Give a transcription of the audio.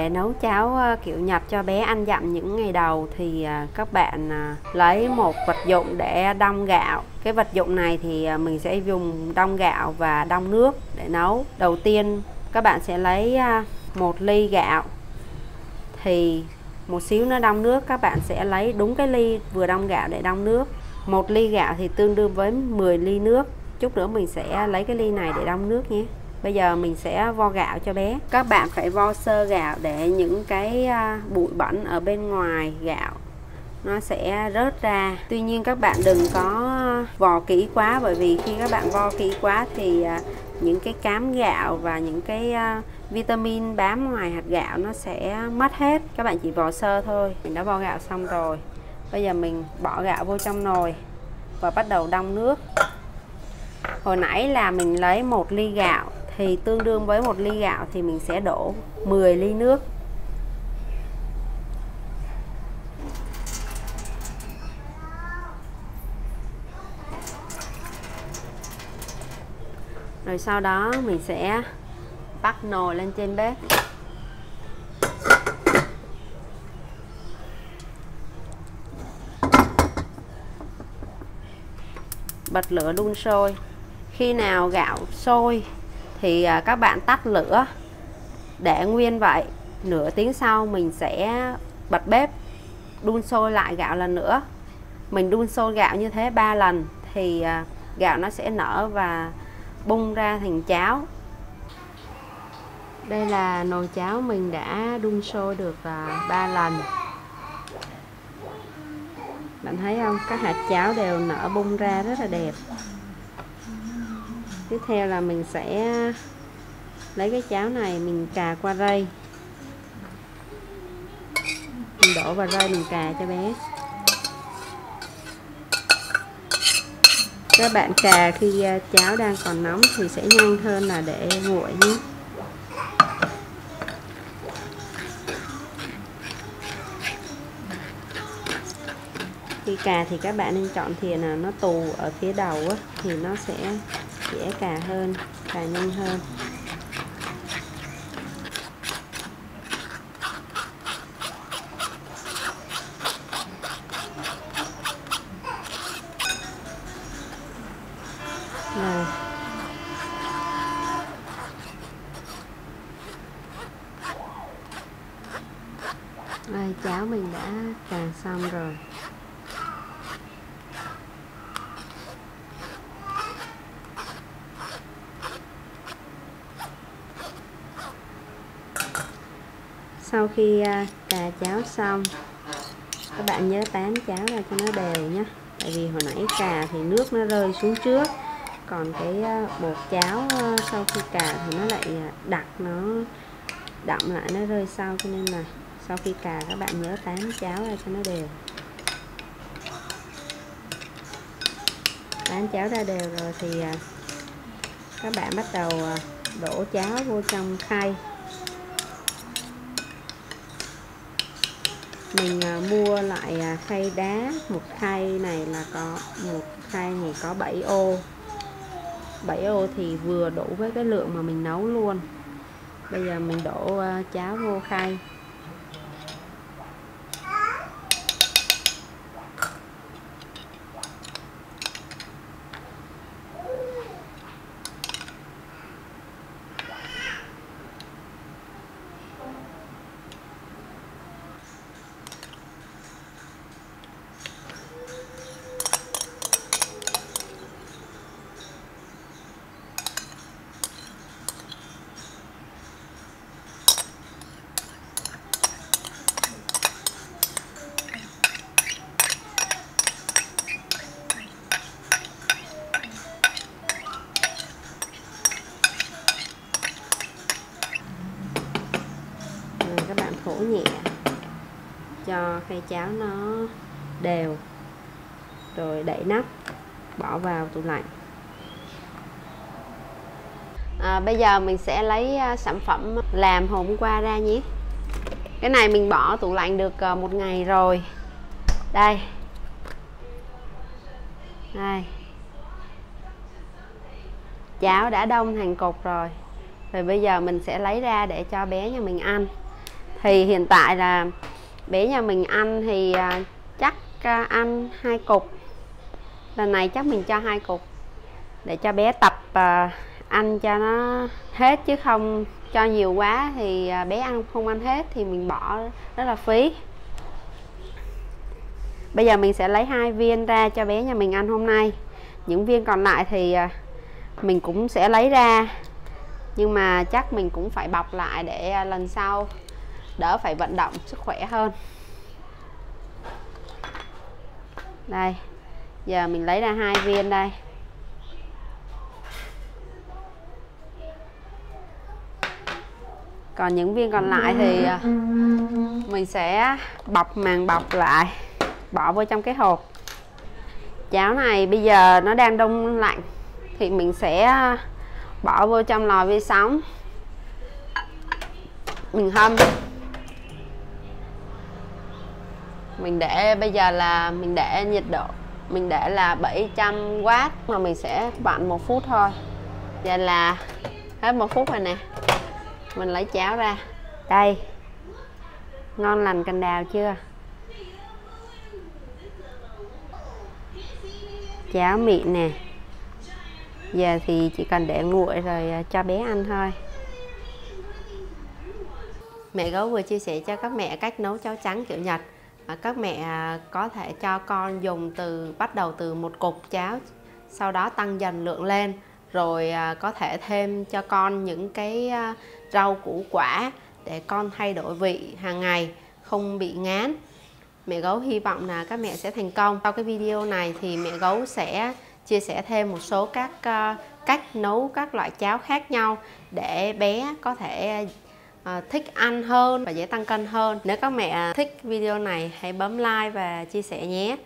để nấu cháo ờ, kiểu Nhật cho bé ăn dặm những ngày đầu thì ờ, các bạn ờ, lấy một vật dụng để đong gạo. Cái vật dụng này thì mình sẽ dùng đong gạo và đong nước để nấu. Đầu tiên, các bạn sẽ lấy một ly gạo thì một xíu nữa đong nước, các bạn sẽ lấy đúng cái ly vừa đong gạo để đong nước. Một ly gạo thì tương đương với 10 ly nước. Chút nữa mình sẽ lấy cái ly này để đong nước nhé. Bây giờ mình sẽ vo gạo cho bé. Các bạn phải vo sơ gạo để những cái à, bụi bẩn ở bên ngoài gạo nó sẽ rớt ra. Tuy nhiên các bạn đừng có vò kỹ quá, bởi vì khi các bạn vo kỹ quá thì à, những cái cám gạo và những cái à, vitamin bám ngoài hạt gạo nó sẽ mất hết. Các bạn chỉ vò sơ thôi. Mình đã vo gạo xong rồi. Bây giờ mình bỏ gạo vô trong nồi và bắt đầu đong nước. Hồi nãy là mình lấy một ly gạo thì tương đương với một ly gạo thì mình sẽ đổ 10 ly nước. Rồi sau đó mình sẽ bắt nồi lên trên bếp. Bật lửa đun sôi. Khi nào gạo sôi thì à, các bạn tắt lửa. Để nguyên vậy, nửa tiếng sau mình sẽ bật bếp, đun sôi lại gạo lần nữa. Mình đun sôi gạo như thế 3 lần thì à, gạo nó sẽ nở và bung ra thành cháo. Đây là nồi cháo mình đã đun sôi được à, 3 lần. Bạn thấy không? Các hạt cháo đều nở bung ra rất là đẹp tiếp theo là mình sẽ lấy cái cháo này mình cà qua rây. Mình đổ vào rây mình cà cho bé. Các bạn cà khi à, cháo đang còn nóng thì sẽ nhanh hơn là để nguội nhé. Khi cà thì các bạn nên chọn thìa nào nó tù ở phía đầu á, thì nó sẽ dễ cà hơn cà nhanh hơn Rồi. rồi cháo mình đã càng xong rồi sau khi à, cà cháo xong, các bạn nhớ tán cháo ra cho nó đều nhé. Tại vì hồi nãy cà thì nước nó rơi xuống trước, còn cái à, bột cháo à, sau khi cà thì nó lại đặc nó đậm lại, nó rơi sau. Cho nên là sau khi cà các bạn nhớ tán cháo ra cho nó đều. Tán cháo ra đều rồi thì các bạn bắt đầu đổ cháo vô trong khay. Mình à, mua lại à, khay đá một khay này là có, một khay này có 7 ô. 7 ô thì vừa đủ với cái lượng mà mình nấu luôn. Bây giờ mình đổ à, cháo vô khay rồi các bạn thổ nhẹ cho khay cháo nó đều rồi đậy nắp bỏ vào tủ lạnh. À, bây giờ mình sẽ lấy à, sản phẩm làm hôm qua ra nhé. Cái này mình bỏ tủ lạnh được à, một ngày rồi. Đây. Đây. Cháo đã đông thành cục rồi. Rồi bây giờ mình sẽ lấy ra để cho bé nhà mình ăn thì hiện tại là bé nhà mình ăn thì à, chắc à, ăn hai cục. Lần này chắc mình cho hai cục để cho bé tập à, ăn cho nó hết chứ không cho nhiều quá thì bé ăn không ăn hết thì mình bỏ rất là phí. Bây giờ mình sẽ lấy hai viên ra cho bé nhà mình ăn hôm nay. Những viên còn lại thì mình cũng sẽ lấy ra. Nhưng mà chắc mình cũng phải bọc lại để lần sau đỡ phải vận động sức khỏe hơn. Đây, giờ mình lấy ra hai viên đây. Còn những viên còn lại thì à, mình sẽ bọc màng bọc lại, bỏ vô trong cái hộp. Cháo này bây giờ nó đang đông lạnh thì mình sẽ à, bỏ vô trong lò vi sóng. Mình hâm. Mình để, bây giờ là mình để nhiệt độ, mình để là 700W mà mình sẽ vặn một phút thôi. Vậy là hết một phút rồi nè. Mình lấy cháo ra. Đây. Ngon lành cành đào chưa? Cháo mịn nè. Giờ thì chỉ cần để nguội rồi à, cho bé ăn thôi. Mẹ gấu vừa chia sẻ cho các mẹ cách nấu cháo trắng kiểu nhật. À, các mẹ à, có thể cho con dùng từ, bắt đầu từ một cục cháo, sau đó tăng dần lượng lên, rồi à, có thể thêm cho con những cái rau củ quả để con thay đổi vị hàng ngày, không bị ngán. Mẹ gấu hy vọng là các mẹ sẽ thành công. Sau cái video này thì mẹ gấu sẽ chia sẻ thêm một số các cách nấu các loại cháo khác nhau để bé có thể à, thích ăn hơn và dễ tăng cân hơn. Nếu các mẹ thích video này hãy bấm like và chia sẻ nhé.